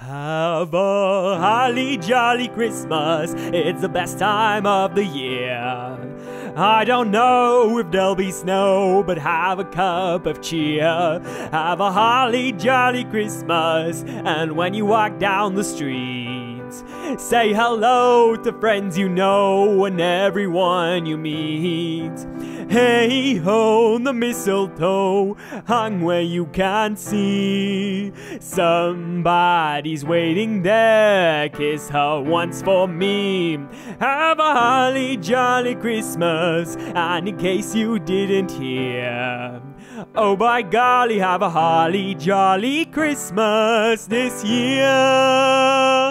Have a holly jolly Christmas. It's the best time of the year. I don't know if there'll be snow, but have a cup of cheer. Have a holly jolly Christmas. And when you walk down the street, say hello to friends you know and everyone you meet. Hey ho, the mistletoe hung where you can't see. Somebody's waiting there, kiss her once for me. Have a holly jolly Christmas, and in case you didn't hear, oh by golly, have a holly jolly Christmas this year.